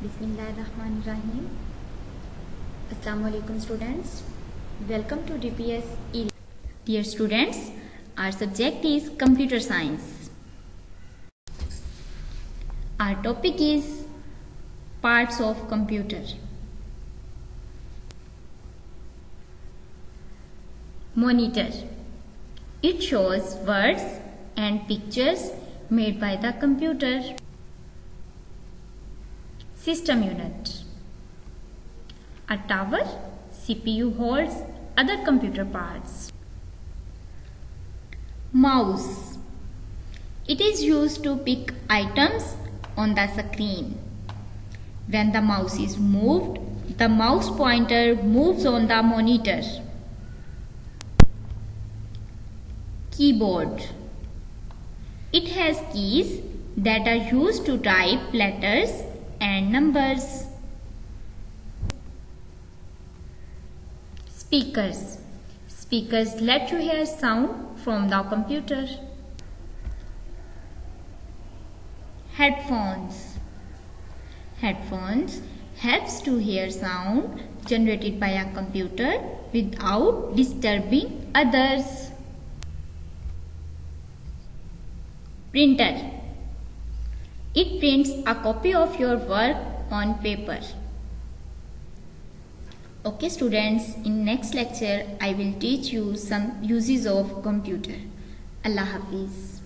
Bismillahirrahmanirrahim. Assalamu alaikum students. Welcome to DPS E. Dear students, our subject is computer science. Our topic is parts of computer. Monitor. It shows words and pictures made by the computer. System unit. A tower, CPU holds other computer parts. Mouse. It is used to pick items on the screen. When the mouse is moved, the mouse pointer moves on the monitor. Keyboard. It has keys that are used to type letters and numbers. Speakers. Speakers let you hear sound from the computer. Headphones. Headphones helps to hear sound generated by a computer without disturbing others. Printer. It prints a copy of your work on paper. Okay students, in next lecture I will teach you some uses of computer. Allah Hafiz.